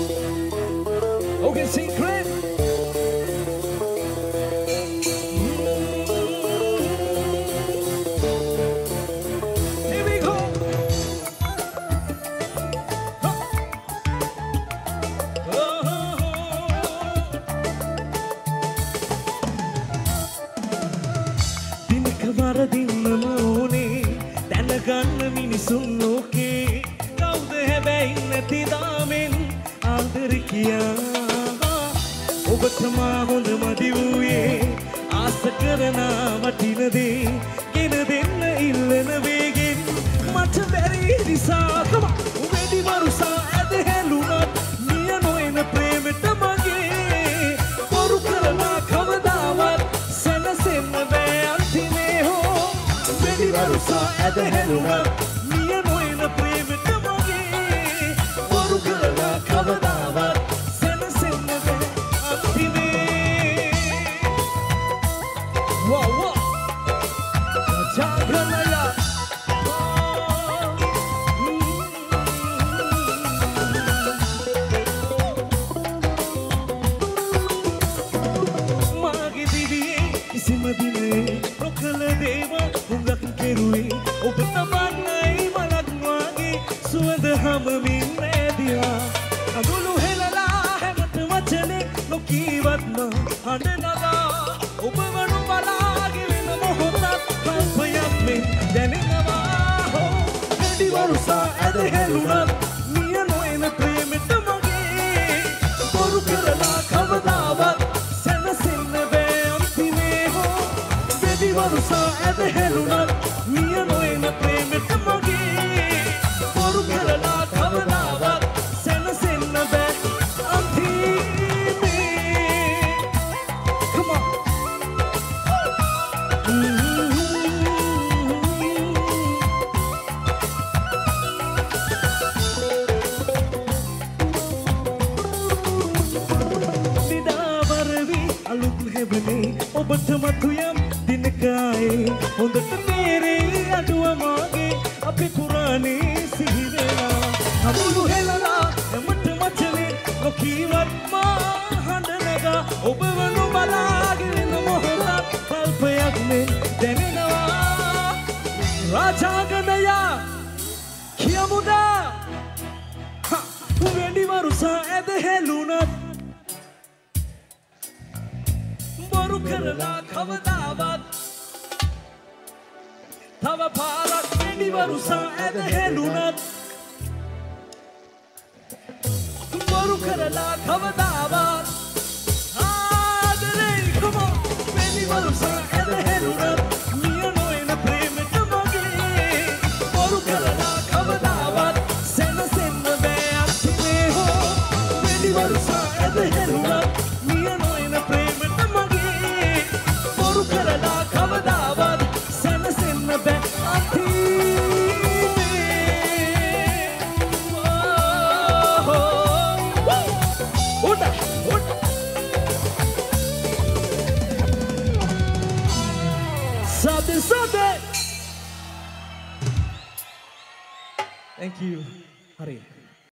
Okay, secret. Here we go. දිනක වරදින්නම ඕනේ දැනගන්න මිනිසුන් ලෝකේ ආදර කියා ඔබටමා හොඳ මදි වූයේ ආස කරනා වටිනදේ ගෙන දෙන්න ඉල්ලන වේගෙන්. මට බැරි නිසාකම වැඩි වරුසා ඇද හැලුනත් මිය නොයන ප්‍රේමට මගේ. බොරු කරලා කවදාවත් සැනසෙන්න බෑ අන්තිමේ හෝ. වැඩි වරුසා ඇද හැලුනත් මිය නොයන හුඟක් කෙරුවේ ඔබ තමන්නයි මලක් වාගේ සුවඳ හමමින් නෑදිවා අඳුළු හෙලලා හැමත වචනේ නොකීවත්ම හඬ නගා ඔබ වනු බලාගේ වෙන මොහොතක් කල්පයක් මෙන් දැනෙනවා හෝ වැඩි වරුසා ඇද හැලුණත් වැඩි වරුසා ඇද හැලුණත් මිය නොයන ප්‍රේමෙට මගේ බොරු කරලා කවදාවත් සැනසෙන්න බෑ අන්තිමේ Come on. නිදාවරවි අලුත් හැබනේ ඔබට මතුයම් දිනකායේ හොඳට තේරේ අඩුව මාගේ අපි පුරාණේ සිහිවෙලා. හමුළු හෙලලා එමට මචනේ නොකීවත් මා හඬ නගා. ඔබ වනු බලාගෙන මොහොතක් කල්පයක් මෙන් දැනෙනවා. රාජාගනයා කියමුදා. වැඩි වරුසා ඇද හෙලුනත් බොරු කරලා කවදාවත් තව පාරක් වැඩි වරුසා ඇද හෙලුනත් බොරු කරලා කවදාවත් ආදරේ come on. වැඩි වරුසා ඇද හෙලුනත් මිය Sabe, something! Thank you. Hari.